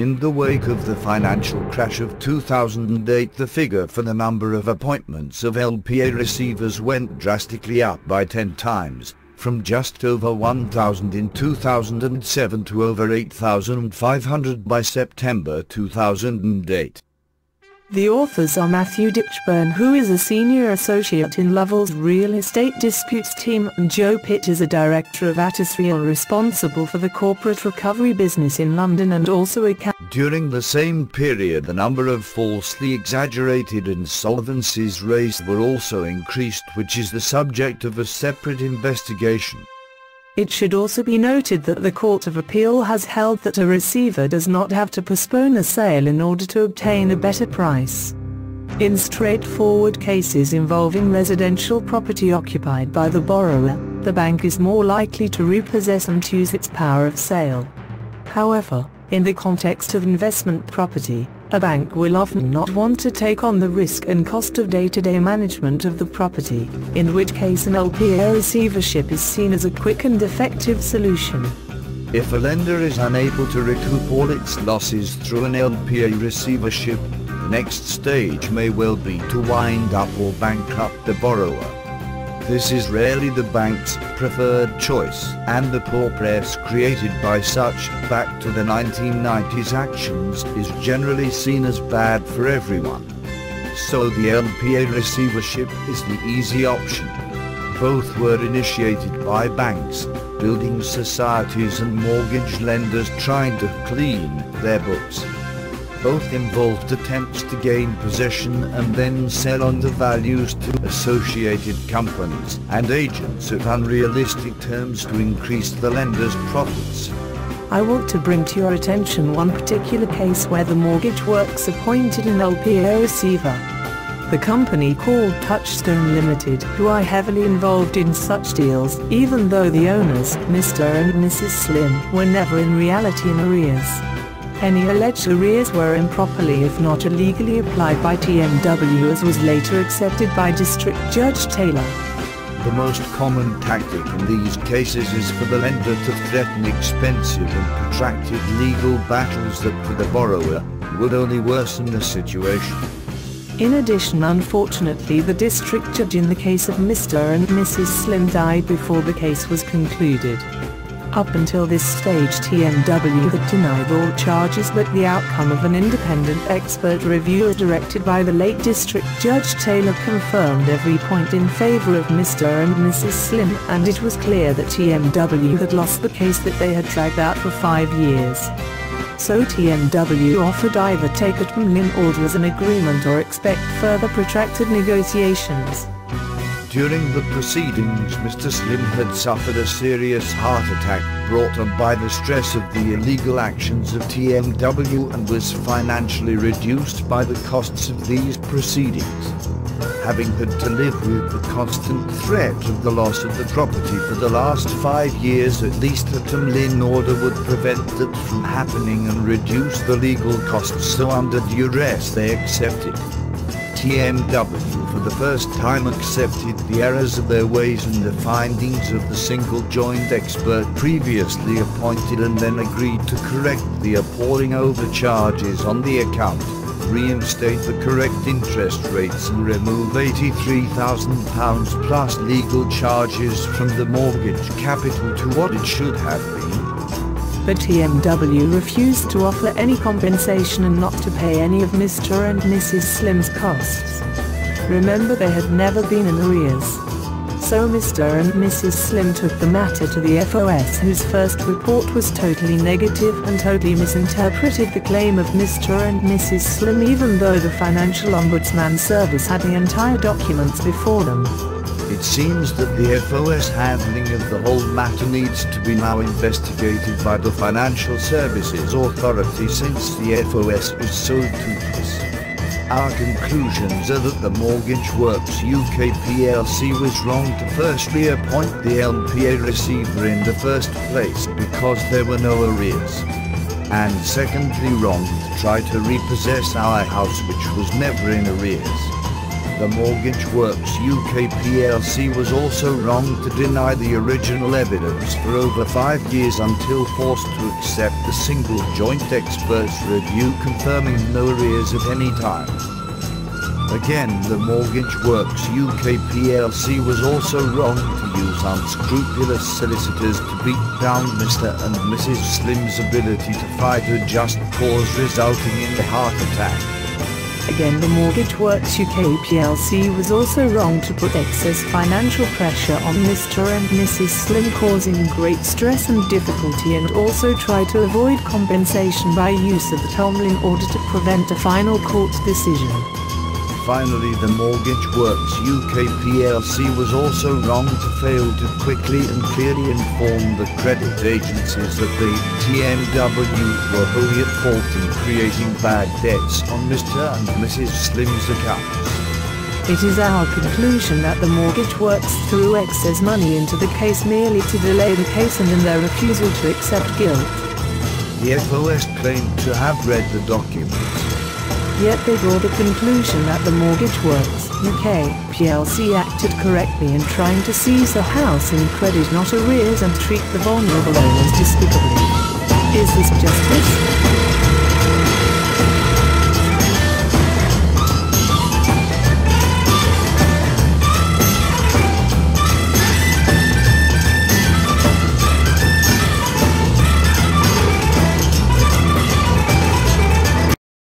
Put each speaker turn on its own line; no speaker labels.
In the wake of the financial crash of 2008 the figure for the number of appointments of LPA receivers went drastically up by 10 times, from just over 1,000 in 2007 to over 8,500 by September 2008.
The authors are Matthew Ditchburn who is a senior associate in Lovells real estate disputes team and Joe Pitt is a director of Atisreal responsible for the corporate recovery business in London and also a
During the same period the number of falsely exaggerated insolvencies raised were also increased which is the subject of a separate investigation.
It should also be noted that the Court of Appeal has held that a receiver does not have to postpone a sale in order to obtain a better price. In straightforward cases involving residential property occupied by the borrower, the bank is more likely to repossess and use its power of sale. However, in the context of investment property, a bank will often not want to take on the risk and cost of day-to-day -day management of the property, in which case an LPA receivership is seen as a quick and effective solution.
If a lender is unable to recoup all its losses through an LPA receivership, the next stage may well be to wind up or bankrupt the borrower. This is rarely the bank's preferred choice, and the poor press created by such back to the 1990s actions is generally seen as bad for everyone. So the LPA receivership is the easy option. Both were initiated by banks, building societies and mortgage lenders trying to clean their books. Both involved attempts to gain possession and then sell on the values to associated companies and agents at unrealistic terms to increase the lender's profits.
I want to bring to your attention one particular case where the mortgage works appointed an LPA receiver. The company called Touchstone Limited, who are heavily involved in such deals, even though the owners, Mr. and Mrs. Slim, were never in reality in arrears. Any alleged arrears were improperly if not illegally applied by TMW as was later accepted by District Judge Taylor.
The most common tactic in these cases is for the lender to threaten expensive and protracted legal battles that for the borrower would only worsen the situation.
In addition unfortunately the district judge in the case of Mr. and Mrs. Slim died before the case was concluded. Up until this stage TMW had denied all charges but the outcome of an independent expert review directed by the late District Judge Taylor confirmed every point in favor of Mr. and Mrs. Slim and it was clear that TMW had lost the case that they had dragged out for five years. So TMW offered either take Tomlin order as an agreement or expect further protracted negotiations.
During the proceedings Mr. Slim had suffered a serious heart attack brought on by the stress of the illegal actions of TMW and was financially reduced by the costs of these proceedings. Having had to live with the constant threat of the loss of the property for the last five years at least a Tomlin order would prevent that from happening and reduce the legal costs so under duress they accepted. TMW for the first time accepted the errors of their ways and the findings of the single joint expert previously appointed and then agreed to correct the appalling overcharges on the account, reinstate the correct interest rates and remove £83,000 plus legal charges from the mortgage capital to what it should have been
but TMW refused to offer any compensation and not to pay any of Mr. and Mrs. Slim's costs. Remember they had never been in arrears. So Mr. and Mrs. Slim took the matter to the FOS whose first report was totally negative and totally misinterpreted the claim of Mr. and Mrs. Slim even though the Financial Ombudsman Service had the entire documents before them.
It seems that the FOS handling of the whole matter needs to be now investigated by the Financial Services Authority since the FOS is so toothless. Our conclusions are that the Mortgage Works UK plc was wrong to firstly appoint the LPA receiver in the first place because there were no arrears. And secondly wrong to try to repossess our house which was never in arrears. The Mortgage Works UK plc was also wrong to deny the original evidence for over five years until forced to accept the single joint experts review confirming no arrears at any time. Again, the Mortgage Works UK plc was also wrong to use unscrupulous solicitors to beat down Mr. and Mrs. Slim's ability to fight a just cause resulting in the heart attack.
Again the Mortgage Works UK plc was also wrong to put excess financial pressure on Mr and Mrs Slim causing great stress and difficulty and also try to avoid compensation by use of the Tomlin order to prevent a final court decision.
Finally, the Mortgage Works UK plc was also wrong to fail to quickly and clearly inform the credit agencies that the TMW were wholly at fault in creating bad debts on Mr. and Mrs. Slim's accounts.
It is our conclusion that the mortgage works threw excess money into the case merely to delay the case and in their refusal to accept guilt.
The FOS claimed to have read the documents
Yet they draw the conclusion that the Mortgage Works UK plc acted correctly in trying to seize the house in credit not arrears and treat the vulnerable owners despicably. Is this justice?